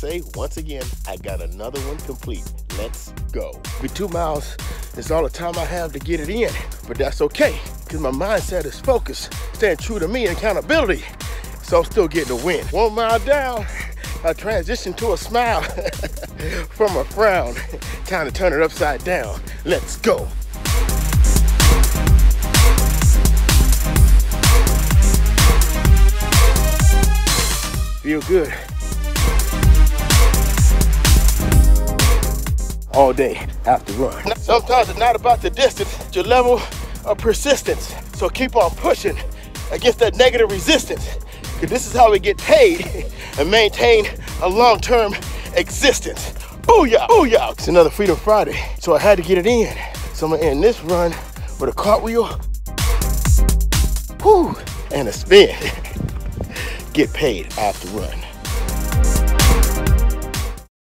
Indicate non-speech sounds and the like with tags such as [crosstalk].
say once again, I got another one complete. Let's go. Be two miles is all the time I have to get it in, but that's okay because my mindset is focused, staying true to me and accountability. So I'm still getting the win. One mile down, I transition to a smile [laughs] from a frown. Time to turn it upside down. Let's go. Feel good. All day after run. Sometimes it's not about the distance, it's your level of persistence. So keep on pushing against that negative resistance. Because this is how we get paid [laughs] and maintain a long-term existence. Booyah, booyah. It's another Freedom Friday, so I had to get it in. So I'm gonna end this run with a cartwheel, whew, and a spin. [laughs] get paid after run.